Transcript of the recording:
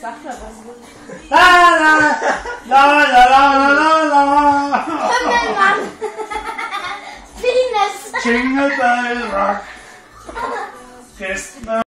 Sag mal was. La la la la la la la Himmelmann! Venus! Jingle Bell Rock. Gestern